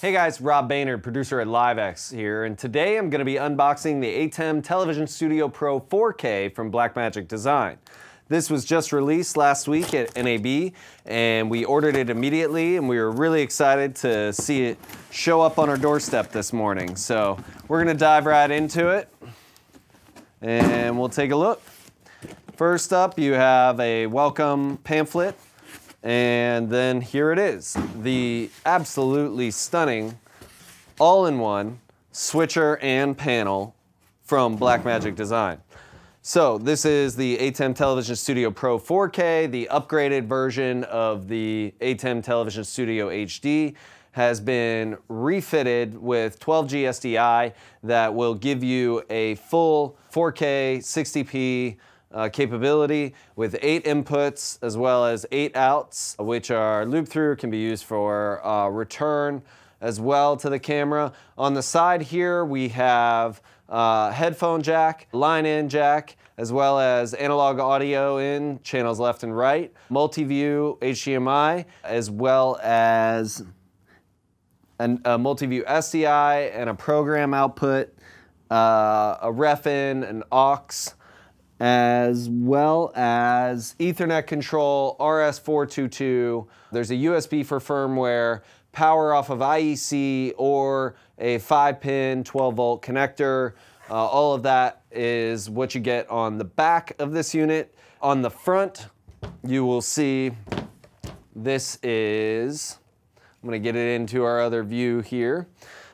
Hey guys, Rob Baynard, producer at LiveX here, and today I'm going to be unboxing the ATEM Television Studio Pro 4K from Blackmagic Design. This was just released last week at NAB, and we ordered it immediately, and we were really excited to see it show up on our doorstep this morning. So we're going to dive right into it, and we'll take a look. First up, you have a welcome pamphlet and then here it is, the absolutely stunning all-in-one switcher and panel from Blackmagic Design. So this is the ATEM Television Studio Pro 4K, the upgraded version of the ATEM Television Studio HD has been refitted with 12G SDI that will give you a full 4K 60p uh, capability with eight inputs as well as eight outs, which are loop through, can be used for uh, return as well to the camera. On the side here, we have uh, headphone jack, line in jack, as well as analog audio in channels left and right, multi-view HDMI, as well as an, a multi-view SDI and a program output, uh, a ref in, an aux, as well as Ethernet control, RS422. There's a USB for firmware, power off of IEC or a 5-pin 12-volt connector. Uh, all of that is what you get on the back of this unit. On the front, you will see this is, I'm to get it into our other view here.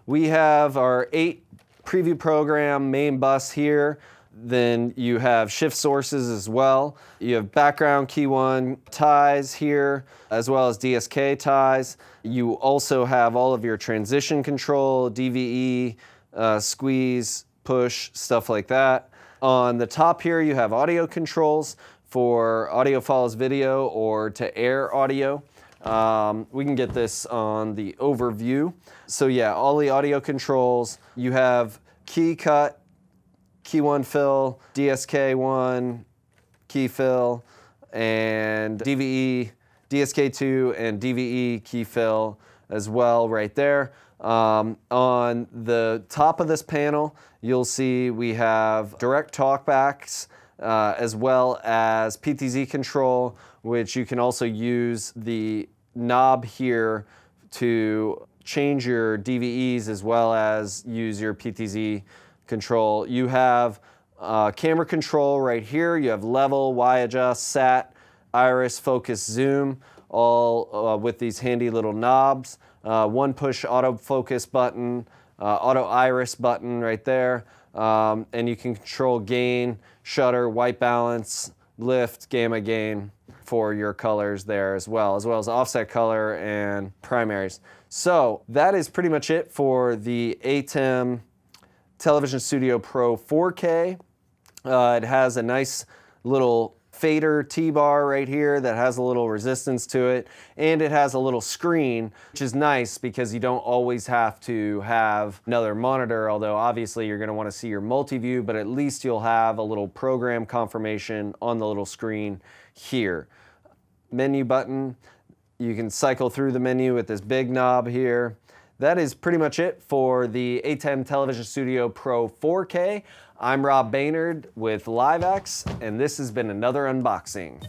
We have our 8 preview program main bus here. Then you have shift sources as well. You have background key one ties here, as well as DSK ties. You also have all of your transition control, DVE, uh, squeeze, push, stuff like that. On the top here, you have audio controls for audio follows video or to air audio. Um, we can get this on the overview. So yeah, all the audio controls. You have key cut, key one fill, DSK1, key fill, and DVE, DSK2 and DVE key fill as well right there. Um, on the top of this panel, you'll see we have direct talkbacks uh, as well as PTZ control, which you can also use the knob here to change your DVEs as well as use your PTZ control. You have uh, camera control right here. You have level, Y adjust, sat, iris, focus, zoom, all uh, with these handy little knobs. Uh, one push autofocus button, uh, auto iris button right there. Um, and you can control gain, shutter, white balance, lift, gamma gain for your colors there as well, as well as offset color and primaries. So that is pretty much it for the ATEM Television Studio Pro 4K. Uh, it has a nice little fader T-bar right here that has a little resistance to it and it has a little screen which is nice because you don't always have to have another monitor although obviously you're going to want to see your multi-view but at least you'll have a little program confirmation on the little screen here. Menu button, you can cycle through the menu with this big knob here. That is pretty much it for the ATEM Television Studio Pro 4K. I'm Rob Baynard with LiveX, and this has been another unboxing.